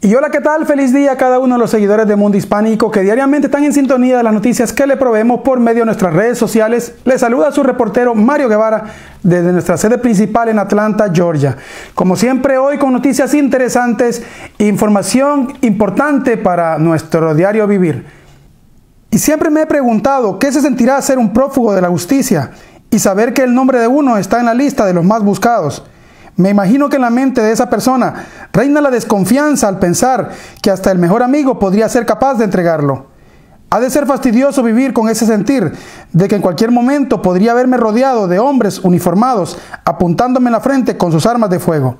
Y hola, ¿qué tal? Feliz día a cada uno de los seguidores de Mundo Hispánico que diariamente están en sintonía de las noticias que le proveemos por medio de nuestras redes sociales. Les saluda su reportero Mario Guevara desde nuestra sede principal en Atlanta, Georgia. Como siempre, hoy con noticias interesantes, información importante para nuestro diario vivir. Y siempre me he preguntado qué se sentirá ser un prófugo de la justicia y saber que el nombre de uno está en la lista de los más buscados. Me imagino que en la mente de esa persona reina la desconfianza al pensar que hasta el mejor amigo podría ser capaz de entregarlo. Ha de ser fastidioso vivir con ese sentir de que en cualquier momento podría haberme rodeado de hombres uniformados apuntándome en la frente con sus armas de fuego.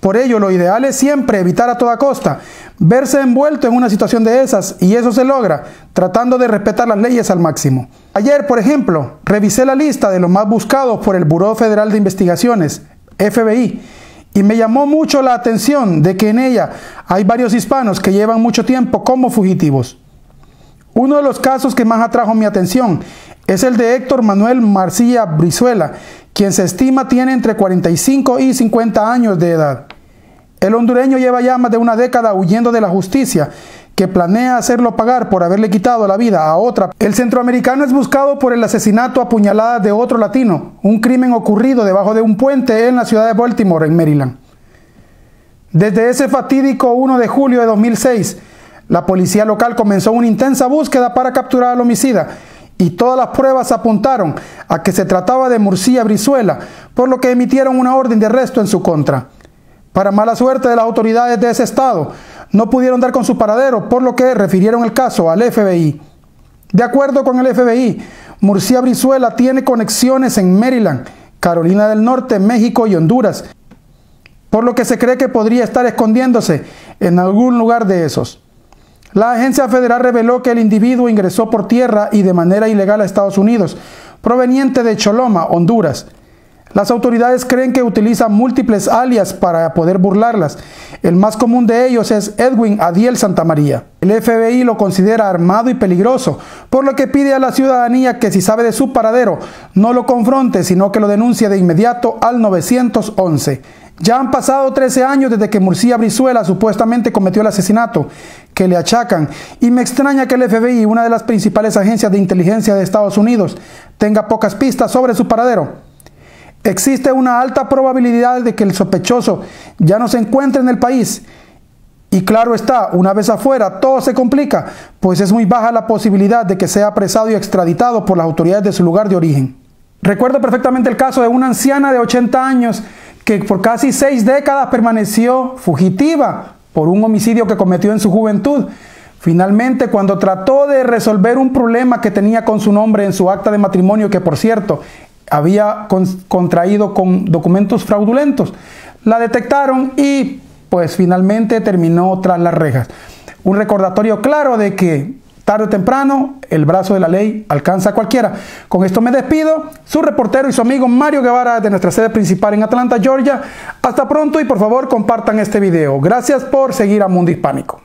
Por ello, lo ideal es siempre evitar a toda costa verse envuelto en una situación de esas y eso se logra tratando de respetar las leyes al máximo. Ayer, por ejemplo, revisé la lista de los más buscados por el Buró Federal de Investigaciones FBI. Y me llamó mucho la atención de que en ella hay varios hispanos que llevan mucho tiempo como fugitivos. Uno de los casos que más atrajo mi atención es el de Héctor Manuel Marcilla Brizuela, quien se estima tiene entre 45 y 50 años de edad. El hondureño lleva ya más de una década huyendo de la justicia que planea hacerlo pagar por haberle quitado la vida a otra. El centroamericano es buscado por el asesinato a puñaladas de otro latino, un crimen ocurrido debajo de un puente en la ciudad de Baltimore, en Maryland. Desde ese fatídico 1 de julio de 2006, la policía local comenzó una intensa búsqueda para capturar al homicida y todas las pruebas apuntaron a que se trataba de Murcia Brizuela, por lo que emitieron una orden de arresto en su contra. Para mala suerte de las autoridades de ese estado, no pudieron dar con su paradero, por lo que refirieron el caso al FBI. De acuerdo con el FBI, Murcia Brizuela tiene conexiones en Maryland, Carolina del Norte, México y Honduras, por lo que se cree que podría estar escondiéndose en algún lugar de esos. La agencia federal reveló que el individuo ingresó por tierra y de manera ilegal a Estados Unidos, proveniente de Choloma, Honduras. Las autoridades creen que utiliza múltiples alias para poder burlarlas. El más común de ellos es Edwin Adiel Santamaría. El FBI lo considera armado y peligroso, por lo que pide a la ciudadanía que si sabe de su paradero, no lo confronte, sino que lo denuncie de inmediato al 911. Ya han pasado 13 años desde que Murcia Brizuela supuestamente cometió el asesinato que le achacan y me extraña que el FBI, una de las principales agencias de inteligencia de Estados Unidos, tenga pocas pistas sobre su paradero. Existe una alta probabilidad de que el sospechoso ya no se encuentre en el país. Y claro está, una vez afuera todo se complica, pues es muy baja la posibilidad de que sea apresado y extraditado por las autoridades de su lugar de origen. Recuerdo perfectamente el caso de una anciana de 80 años que por casi seis décadas permaneció fugitiva por un homicidio que cometió en su juventud. Finalmente, cuando trató de resolver un problema que tenía con su nombre en su acta de matrimonio, que por cierto había contraído con documentos fraudulentos. La detectaron y pues finalmente terminó tras las rejas. Un recordatorio claro de que tarde o temprano el brazo de la ley alcanza a cualquiera. Con esto me despido, su reportero y su amigo Mario Guevara de nuestra sede principal en Atlanta, Georgia. Hasta pronto y por favor compartan este video. Gracias por seguir a Mundo Hispánico.